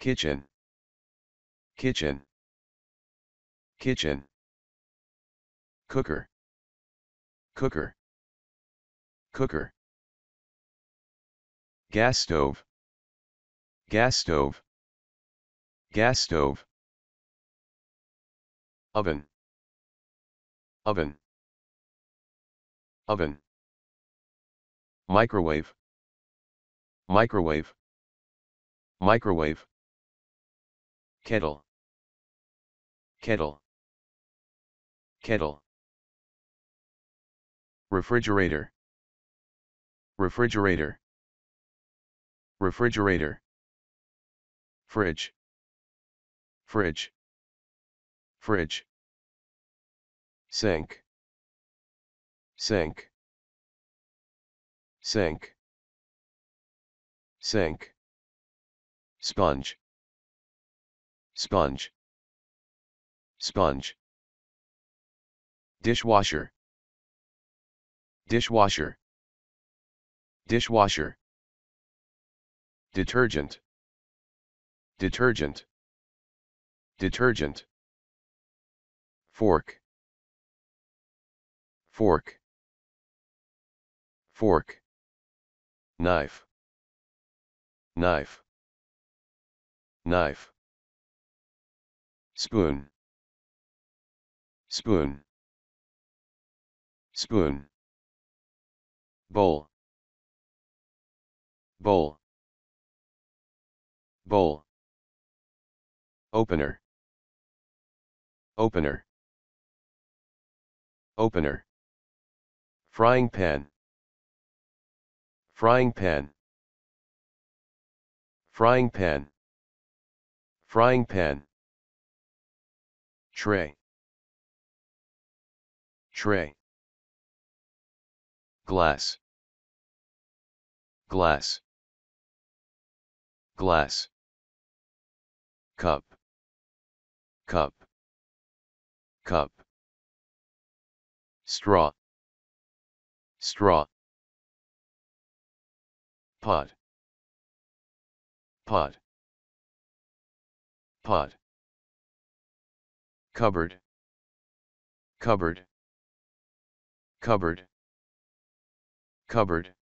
kitchen kitchen kitchen cooker cooker cooker gas stove gas stove gas stove oven oven oven microwave microwave microwave kettle. Kettle. Kettle. Refrigerator. Refrigerator. Refrigerator. Fridge. Fridge. Fridge. Sink. Sink. Sink. Sink. Sponge sponge. Sponge. Dishwasher. Dishwasher. Dishwasher. Detergent. Detergent. Detergent. Fork. Fork. Fork. Knife. Knife. Knife spoon. Spoon. Spoon. Bowl. Bowl. Bowl. Opener. Opener. Opener. Frying pan. Frying pan. Frying pan. Frying pan tray. Tray. Glass. Glass. Glass. Cup. Cup. Cup. Straw. Straw. Pot. Pot. Pot cupboard. Cupboard. Cupboard. Cupboard.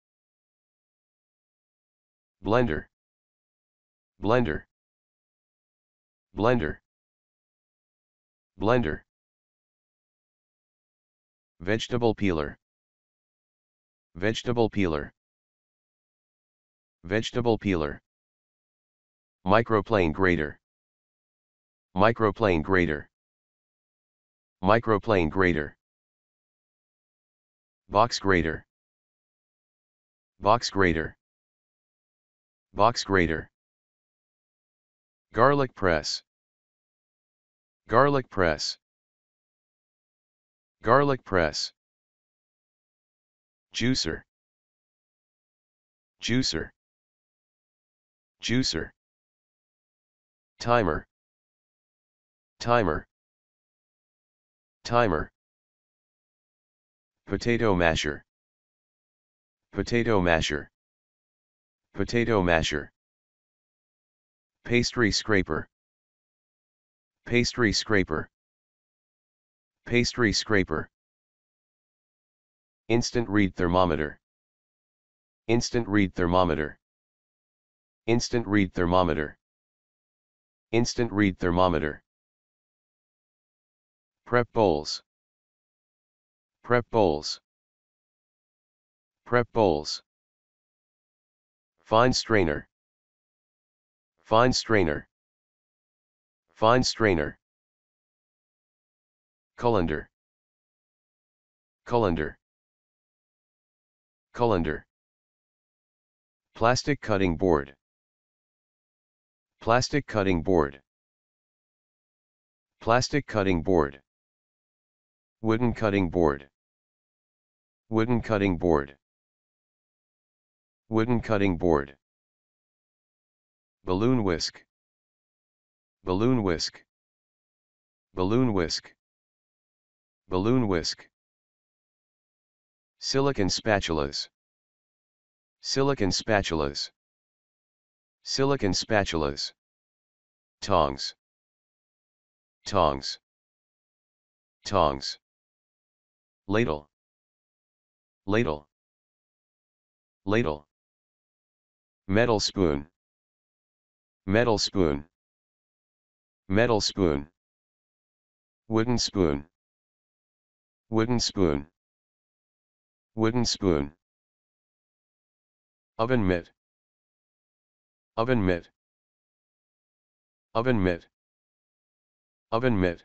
Blender. Blender. Blender. Blender. Vegetable peeler. Vegetable peeler. Vegetable peeler. Microplane grater. Microplane grater microplane grater box grater box grater box grater garlic press garlic press garlic press juicer juicer juicer timer timer timer. Potato masher. Potato masher. Potato masher. Pastry scraper. Pastry scraper. Pastry scraper. Instant read thermometer. Instant read thermometer. Instant read thermometer. Instant read thermometer prep bowls. Prep bowls. Prep bowls. Fine strainer. Fine strainer. Fine strainer. Colander. Colander. Colander. Plastic cutting board. Plastic cutting board. Plastic cutting board wooden cutting board. Wooden cutting board. Wooden cutting board. Balloon whisk. Balloon whisk. Balloon whisk. Balloon whisk. Silicon spatulas. Silicon spatulas. Silicon spatulas. Tongs. Tongs. Tongs ladle. Ladle. Ladle. Metal spoon. Metal spoon. Metal spoon. Wooden spoon. Wooden spoon. Wooden spoon. Oven mitt. Oven mitt. Oven mitt. Oven mitt